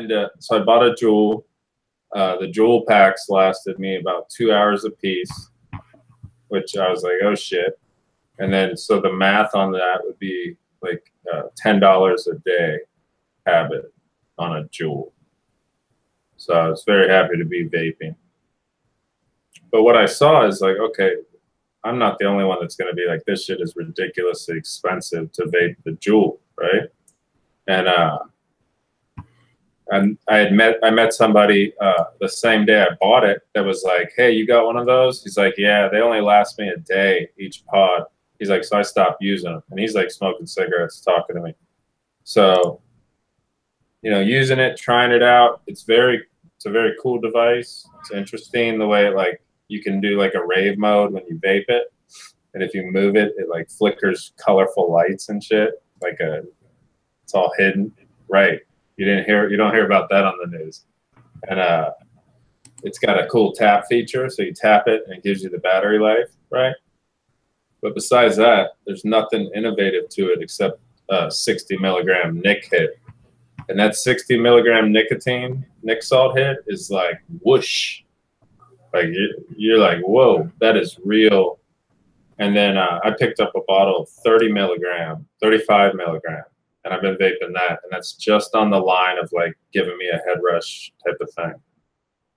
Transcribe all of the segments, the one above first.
into so I bought a Juul. Uh, the Juul packs lasted me about two hours a piece, which I was like, oh shit. And then so the math on that would be like uh, ten dollars a day habit on a Juul. So I was very happy to be vaping. But what I saw is like, okay, I'm not the only one that's going to be like, this shit is ridiculously expensive to vape the Juul, right? And uh, and I had met I met somebody uh, the same day I bought it that was like, "Hey, you got one of those?" He's like, "Yeah, they only last me a day each pod." He's like, "So I stopped using them," and he's like smoking cigarettes, talking to me. So, you know, using it, trying it out, it's very it's a very cool device. It's interesting the way it like you can do like a rave mode when you vape it, and if you move it, it like flickers colorful lights and shit. Like a, it's all hidden, right? You didn't hear you don't hear about that on the news. And uh, it's got a cool tap feature, so you tap it and it gives you the battery life, right? But besides that, there's nothing innovative to it except a 60 milligram nic hit. And that 60 milligram nicotine nic salt hit is like whoosh. Like you're, you're like, whoa, that is real. And then uh, I picked up a bottle of 30 milligram, 35 milligram and I've been vaping that, and that's just on the line of like giving me a head rush type of thing.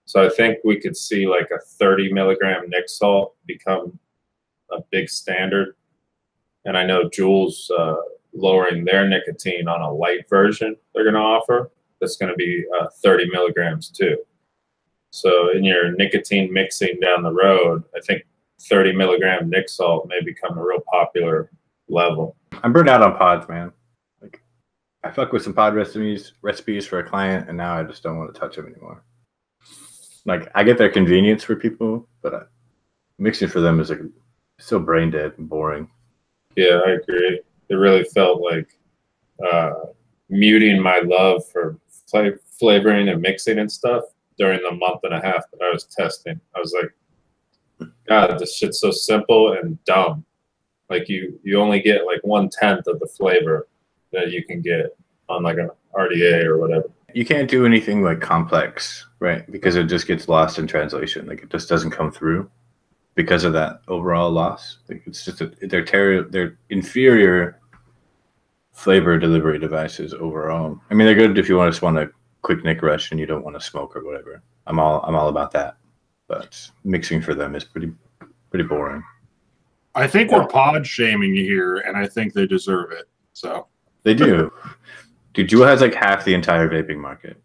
So I think we could see like a 30 milligram nic salt become a big standard, and I know Juul's uh, lowering their nicotine on a light version they're going to offer. That's going to be uh, 30 milligrams too. So in your nicotine mixing down the road, I think 30 milligram nic salt may become a real popular level. I'm burned out on pods, man. I fuck with some pod recipes recipes for a client, and now I just don't want to touch them anymore. Like I get their convenience for people, but I, mixing for them is like so brain dead and boring. Yeah, I agree. It really felt like uh, muting my love for fl- flavoring and mixing and stuff during the month and a half that I was testing. I was like, God, this shit's so simple and dumb. Like you, you only get like one tenth of the flavor that you can get on like an RDA or whatever. You can't do anything like complex, right? Because it just gets lost in translation. Like it just doesn't come through because of that overall loss. Like it's just a, they're ter- they're inferior flavor delivery devices overall. I mean, they're good if you want to just want a quick nic rush and you don't want to smoke or whatever. I'm all I'm all about that. But mixing for them is pretty pretty boring. I think we're pod shaming here, and I think they deserve it. So they do. Dude, Juul has like half the entire vaping market.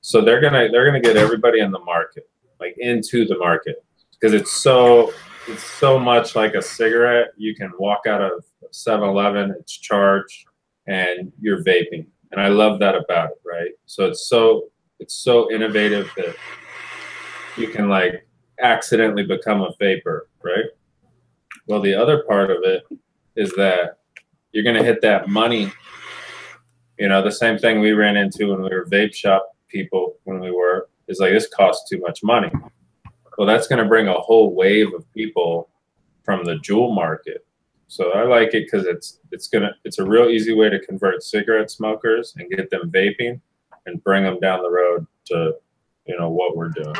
So they're gonna they're gonna get everybody in the market, like into the market, because it's so it's so much like a cigarette. You can walk out of 7-Eleven, it's charged, and you're vaping, and I love that about it, right? So it's so it's so innovative that you can like accidentally become a vaper, right? Well, the other part of it is that you're going to hit that money you know, the same thing we ran into when we were vape shop people when we were is like this costs too much money. Well, that's going to bring a whole wave of people from the Juul market. So I like it because it's it's gonna it's a real easy way to convert cigarette smokers and get them vaping and bring them down the road to you know what we're doing.